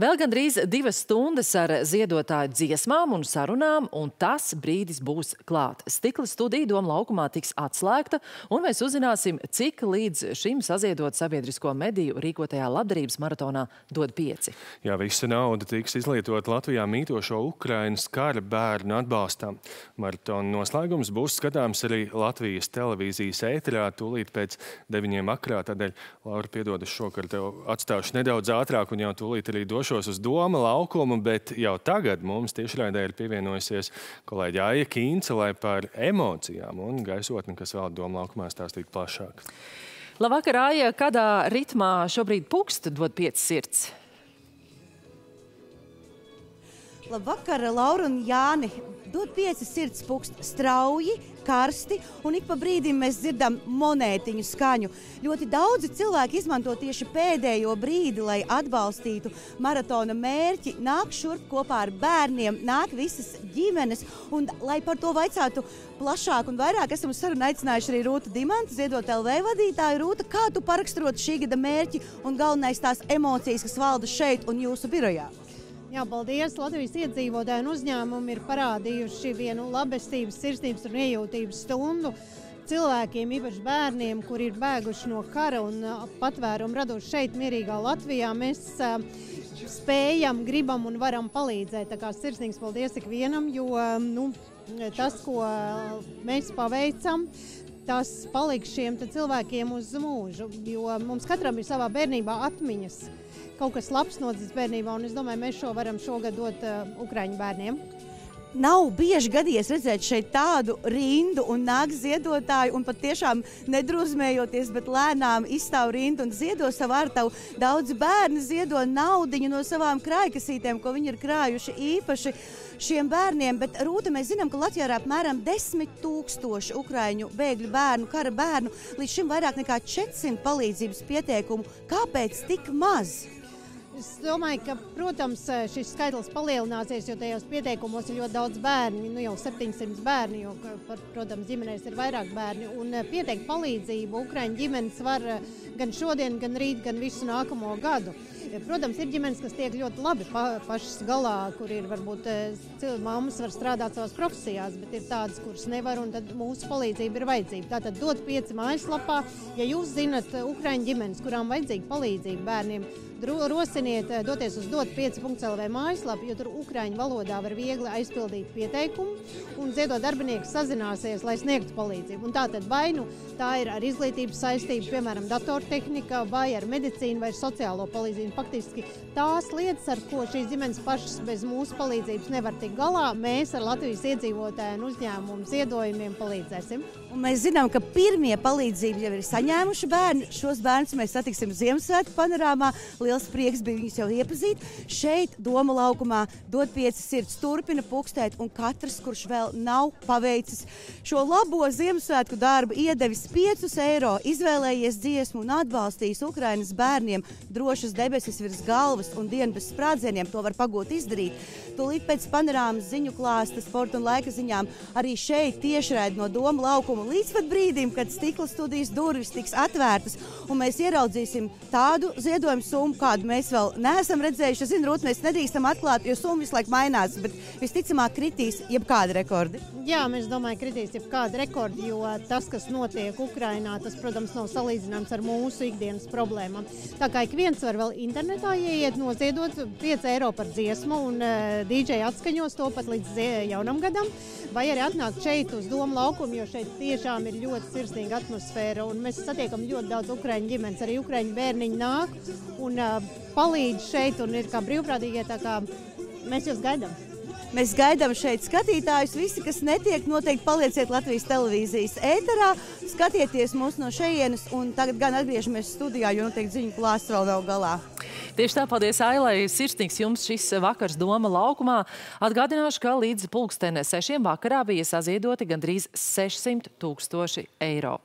Vēl gandrīz divas stundas ar ziedotāju dziesmām un sarunām, un tas brīdis būs klāt. Stikla studija Doma laukumā tiks atslēgta, un mēs uzzināsim, cik līdz šim saziedot sabiedrisko mediju rīkotajā labdarības maratonā dod pieci. Jā, visa nauda tiks izlietot Latvijā mītošo Ukrainas kara bērnu atbalstām. Maratona noslēgums būs skatāms arī Latvijas televīzijas ēterā tūlīt pēc deviņiem vakarā, tādēļ, Laura, piedod, es šokar tev atstāšu nedaudz ātrāk un jau tūlīt arī došu došos uz Doma laukumu, bet jau tagad mums tiešraidē ir pievienojusies kolēģi Aija Kīnce, lai par emocijām un gaisotni, kas vēl Doma laukumā stāstīt plašāk. Labvakar, Aija, kādā ritmā šobrīd pukst dod pieci sirds? Labvakar, Laura un Jāni. Dod pieci sirds pukst strauji, karsti, un ik pa brīdim mēs dzirdam monētiņu skaņu. Ļoti daudzi cilvēki izmanto tieši pēdējo brīdi, lai atbalstītu maratona mērķi. Nāk šurp kopā ar bērniem, nāk visas ģimenes, un lai par to vaicātu plašāk un vairāk, esam uz sarunu aicinājuši arī Rūta Dimanta, Ziedot LV vadītāju. Rūta, kā tu paraksturot šī gada mērķi un galvenais tās emocijas, kas valda šeit un jūsu birojā? Jā, paldies! Latvijas iedzīvotāju un uzņēmumi ir parādījuši vienu labestības, sirsnības un iejūtības stundu cilvēkiem, īpaši bērniem, kuri ir bēguši no kara un patvērumu raduši šeit, mierīgā Latvijā. Mēs spējam, gribam un varam palīdzēt. Tā kā sirsnīgs paldies ikvienam, jo nu, tas, ko mēs paveicam, tas paliks šiem cilvēkiem uz mūžu. Jo mums katram ir savā bērnībā atmiņas kaut kas labs noticis bērnībā, un es domāju, mēs šo varam šogad dot uh, Ukraiņu bērniem. Nav bieži gadījies redzēt šeit tādu rindu un nāk ziedotāju un pat tiešām nedrūzmējoties, bet lēnām izstāv rindu un ziedo savu ārtavu. Daudz bērni ziedo naudiņu no savām krājkasītēm, ko viņi ir krājuši īpaši šiem bērniem. Bet, Rūta, mēs zinām, ka Latvijā ir apmēram 10 tūkstoši ukraiņu bēgļu bērnu, kara bērnu. Līdz šim vairāk nekā 400 palīdzības pieteikumu. Kāpēc tik maz? Es domāju, ka, protams, šis skaitlis palielināsies, jo tajos pieteikumos ir ļoti daudz bērnu, nu jau 700 bērni, jo, protams, ģimenēs ir vairāk bērni. Un eh, pieteikt palīdzību Ukraiņu ģimenes var eh, gan šodien, gan rīt, gan visu nākamo gadu. Protams, ir ģimenes, kas tiek ļoti labi pa, pašas galā, kur ir varbūt eh, mammas var strādāt savās profesijās, bet ir tādas, kuras nevar, un tad mūsu palīdzība ir vajadzīga. Tātad dot pieci mājaslapā, ja jūs zinat Ukraiņu ģimenes, kurām vajadzīga palīdzība bērniem, rosiniet eh, doties uz dot5.lv mājaslapu, jo tur ukraiņu valodā var viegli aizpildīt pieteikumu, un ziedot darbinieki sazināsies, lai sniegtu palīdzību. Un tā tad vai nu tā ir ar izglītības saistību, piemēram, datortehnika, vai ar medicīnu, vai ar sociālo palīdzību. Faktiski tās lietas, ar ko šīs ģimenes pašas bez mūsu palīdzības nevar tikt galā, mēs ar Latvijas iedzīvotāju un uzņēmumu ziedojumiem palīdzēsim. Un mēs zinām, ka pirmie palīdzību jau ir saņēmuši bērni. Šos bērnus mēs satiksim Ziemassvētku panorāmā. Liels prieks bija viņus jau iepazīt. Šeit, Doma laukumā, dod pieci sirds, turpina pukstēt, un katrs, kurš vēl nav paveicis šo labo Ziemassvētku darbu, iedevis 5 eiro, izvēlējies dziesmu un atbalstījis Ukrainas bērniem drošas debesis virs galvas un dienu bez sprādzieniem, to var pagūt izdarīt. Tūlīt pēc panorāmas ziņu klāsta, sporta un laika ziņām arī šeit tiešraidi no Doma laukuma līdz pat brīdim, kad stikla studijas durvis tiks atvērtas un mēs ieraudzīsim tādu ziedojumu summu, kādu mēs vēl neesam redzējuši. Es zinu, Rūt, mēs nedrīkstam atklāt, jo summa visu laiku mainās, bet visticamāk kritīs jebkādi rekordi. Jā, mēs domājam, kritīs jebkādi rekordi, jo tas, kas notiek Ukrainā, tas, protams, nav salīdzināms ar mūsu ikdienas problēmām. Tā kā ik viens var vēl internetā ieiet, noziedot 5 eiro par dziesmu, un uh, eh, DJ atskaņos to pat līdz jaunam gadam, vai arī atnākt šeit uz Doma laukumu, jo šeit tiešām ir ļoti sirsnīga atmosfēra, mēs satiekam ļoti daudz Ukraiņu ģimenes, arī Ukraiņu bērniņi nāk un uh, palīdz šeit un ir kā brīvprātīgie. Kā mēs jūs gaidām! Mēs gaidām šeit skatītājus. Visi, kas netiek, noteikti palieciet Latvijas televīzijas ēterā. Skatieties mūs no šejienes, tagad gan atgriežamies studijā, jo noteikti ziņu klāsts vēl nav galā. Tieši tā, paldies Ailai. Sirsnīgs jums šis vakars Doma laukumā. Atgādināšu, ka līdz pulkstene sešiem vakarā bija saziedoti gandrīz 600 tūkstoši eiro.